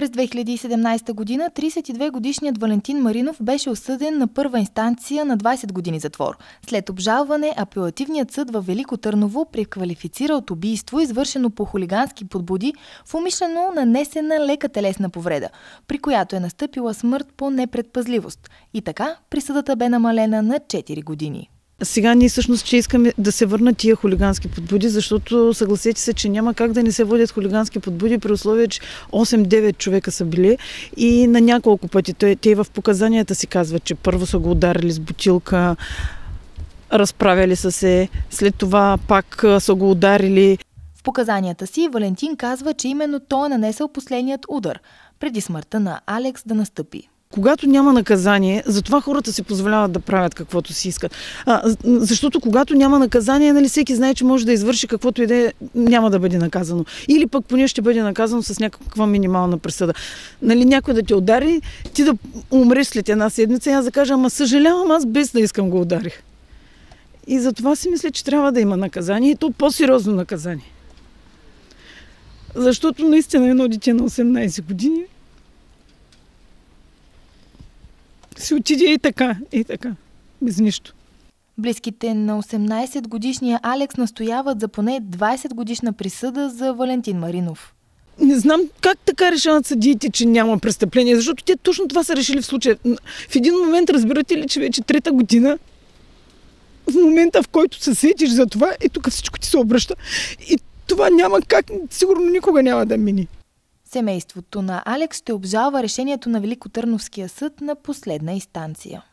През 2017 година 32-годишният Валентин Маринов беше осъден на първа инстанция на 20 години затвор. След обжалване, апелативният съд във Велико Търново преквалифицира от убийство, извършено по хулигански подбуди, в умишлено нанесена лека телесна повреда, при която е настъпила смърт по непредпазливост. И така присъдата бе намалена на 4 години. Сега ние всъщност ще искаме да се върнат тия хулигански подбуди, защото съгласете се, че няма как да не се водят хулигански подбуди при условие, че 8-9 човека са били и на няколко пъти. Те, те в показанията си казват, че първо са го ударили с бутилка, разправяли са се, след това пак са го ударили. В показанията си Валентин казва, че именно той е нанесъл последният удар, преди смъртта на Алекс да настъпи. Когато няма наказание, затова хората си позволяват да правят каквото си искат. А, защото когато няма наказание, нали, всеки знае, че може да извърши каквото и да е, няма да бъде наказано. Или пък поне ще бъде наказано с някаква минимална присъда. Нали, някой да те удари, ти да умреш след една седмица и аз да кажа, ама съжалявам, аз без да искам го ударих. И затова си мисля, че трябва да има наказание и то по-сериозно наказание. Защото наистина едно дете на 18 години си отиде и така, и така, без нищо. Близките на 18 годишния Алекс настояват за поне 20 годишна присъда за Валентин Маринов. Не знам как така решават съдиите, че няма престъпление, защото те точно това са решили в случая. В един момент разбирате ли, че вече трета година, в момента в който се сетиш за това, и тук всичко ти се обръща. И това няма как, сигурно никога няма да мини. Семейството на Алекс ще обжалва решението на Великотърновския съд на последна инстанция.